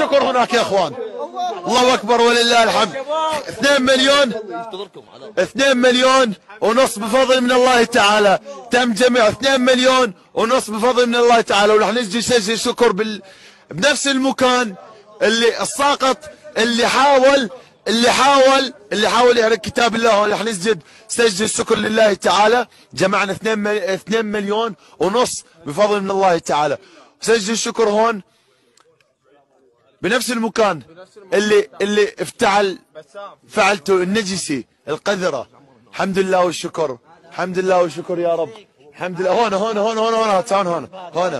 الشكر هناك يا اخوان. الله اكبر ولله الحمد. 2 مليون 2 مليون ونص بفضل من الله تعالى. تم جمع 2 مليون ونص بفضل من الله تعالى. ورح نجي نسجل شكر بال... بنفس المكان اللي الساقط اللي حاول اللي حاول اللي حاول يقرا كتاب الله. رح نسجد سجد الشكر لله تعالى. جمعنا 2 2 مليون ونص بفضل من الله تعالى. سجل الشكر هون. بنفس المكان اللي اللي افتعل فعلته النجسي القذرة. الحمد لله والشكر. الحمد لله والشكر يا رب. الحمد لله. هون هون هون هون هون. هات هون هون. هون.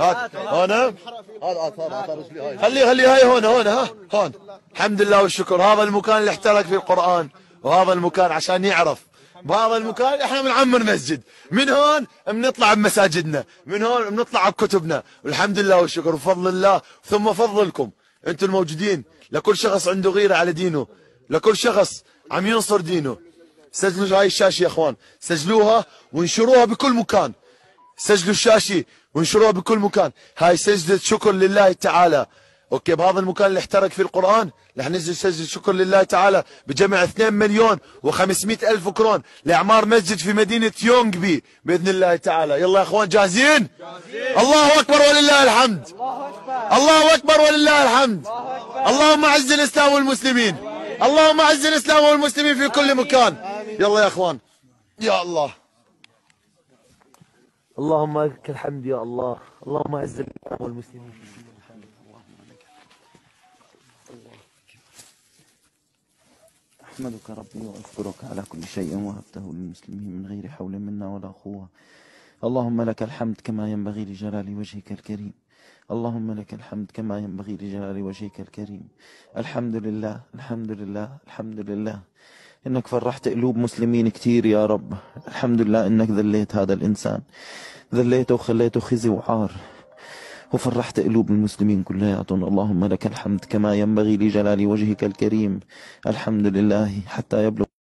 هات. هون. خلي خلي هاي هون هون ها. هون. الحمد لله والشكر. هذا المكان اللي احترق في القرآن وهذا المكان عشان يعرف. بهذا المكان إحنا بنعمر مسجد. من هون بنطلع بمساجدنا. من هون بنطلع بكتبنا. والحمد لله والشكر. بفضل الله. ثم فضلكم. أنتم الموجودين. لكل شخص عنده غيرة على دينه. لكل شخص عم ينصر دينه. سجلوا هاي الشاشة يا إخوان. سجلوها وانشروها بكل مكان. سجلوا الشاشة وانشروها بكل مكان. هاي سجدة شكر لله تعالى. أوكي بهذا المكان اللي احترق في القرآن. رح ننزل سجل شكر لله تعالى بجمع 2 مليون و500 ألف كرون لإعمار مسجد في مدينة يونغبي بإذن الله تعالى. يلا يا إخوان جاهزين؟ جاهزين. الله أكبر ولله الحمد. الله أكبر. ولله الحمد. اللهم أعز الإسلام والمسلمين. اللهم أعز الإسلام والمسلمين في كل مكان. يلا يا إخوان. يا الله. اللهم لك الحمد يا الله. اللهم أعز الإسلام والمسلمين. أحمدك ربي وأشكرك على كل شيء وهبته للمسلمين من غير حول منا ولا قوة. اللهم لك الحمد كما ينبغي لجلال وجهك الكريم. اللهم لك الحمد كما ينبغي لجلال وجهك الكريم. الحمد لله الحمد لله الحمد لله. إنك فرحت قلوب مسلمين كتير يا رب. الحمد لله إنك ذليت هذا الإنسان. ذليته وخليته خزي وعار. وفرحت قلوب المسلمين كلياتهم اللهم لك الحمد كما ينبغي لجلال وجهك الكريم. الحمد لله حتى يبلغ